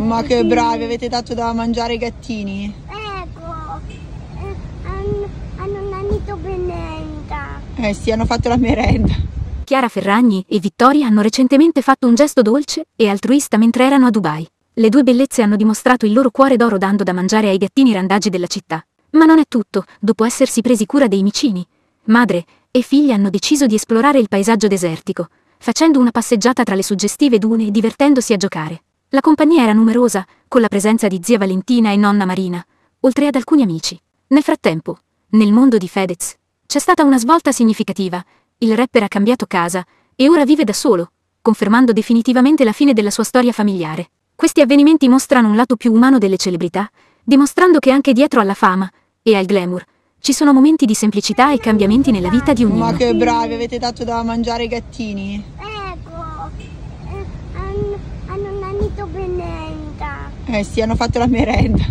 Ma che bravi, avete dato da mangiare ai gattini? Ecco, eh, hanno, hanno nanito benenda. Eh sì, hanno fatto la merenda. Chiara Ferragni e Vittoria hanno recentemente fatto un gesto dolce e altruista mentre erano a Dubai. Le due bellezze hanno dimostrato il loro cuore d'oro dando da mangiare ai gattini randaggi della città. Ma non è tutto, dopo essersi presi cura dei micini. Madre e figlia hanno deciso di esplorare il paesaggio desertico, facendo una passeggiata tra le suggestive dune e divertendosi a giocare. La compagnia era numerosa, con la presenza di zia Valentina e nonna Marina, oltre ad alcuni amici. Nel frattempo, nel mondo di Fedez, c'è stata una svolta significativa. Il rapper ha cambiato casa e ora vive da solo, confermando definitivamente la fine della sua storia familiare. Questi avvenimenti mostrano un lato più umano delle celebrità, dimostrando che anche dietro alla fama e al glamour ci sono momenti di semplicità e cambiamenti nella vita di ognuno. Ma che bravi, avete dato da mangiare ai gattini? Ecco, nanito benenda. Eh sì, hanno fatto la merenda.